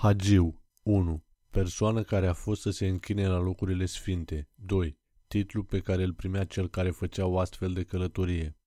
Hagiu 1. Persoană care a fost să se închine la locurile sfinte. 2. Titlu pe care îl primea cel care făcea o astfel de călătorie.